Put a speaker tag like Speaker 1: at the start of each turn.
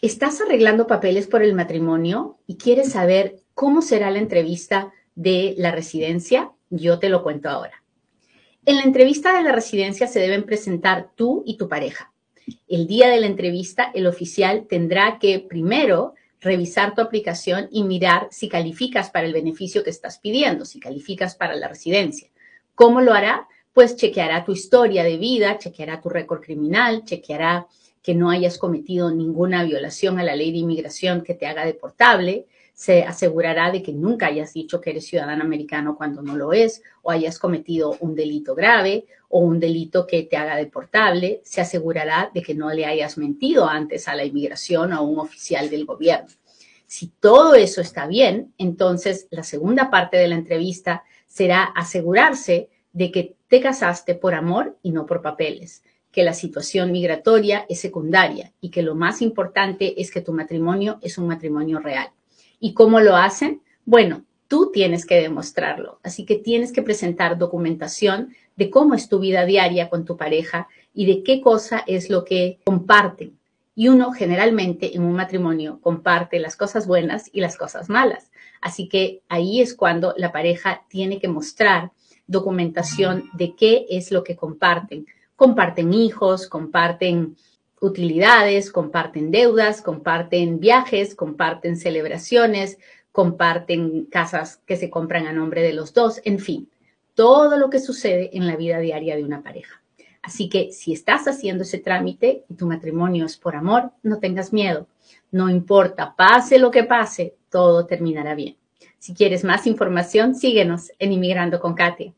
Speaker 1: ¿Estás arreglando papeles por el matrimonio y quieres saber cómo será la entrevista de la residencia? Yo te lo cuento ahora. En la entrevista de la residencia se deben presentar tú y tu pareja. El día de la entrevista, el oficial tendrá que primero revisar tu aplicación y mirar si calificas para el beneficio que estás pidiendo, si calificas para la residencia. ¿Cómo lo hará? Pues chequeará tu historia de vida, chequeará tu récord criminal, chequeará que no hayas cometido ninguna violación a la ley de inmigración que te haga deportable, se asegurará de que nunca hayas dicho que eres ciudadano americano cuando no lo es, o hayas cometido un delito grave o un delito que te haga deportable, se asegurará de que no le hayas mentido antes a la inmigración o a un oficial del gobierno. Si todo eso está bien, entonces la segunda parte de la entrevista será asegurarse de que te casaste por amor y no por papeles, que la situación migratoria es secundaria y que lo más importante es que tu matrimonio es un matrimonio real. ¿Y cómo lo hacen? Bueno, tú tienes que demostrarlo, así que tienes que presentar documentación de cómo es tu vida diaria con tu pareja y de qué cosa es lo que comparten. Y uno generalmente en un matrimonio comparte las cosas buenas y las cosas malas. Así que ahí es cuando la pareja tiene que mostrar documentación de qué es lo que comparten. Comparten hijos, comparten utilidades, comparten deudas, comparten viajes, comparten celebraciones, comparten casas que se compran a nombre de los dos, en fin, todo lo que sucede en la vida diaria de una pareja. Así que si estás haciendo ese trámite y tu matrimonio es por amor, no tengas miedo. No importa, pase lo que pase, todo terminará bien. Si quieres más información, síguenos en Inmigrando con Katia.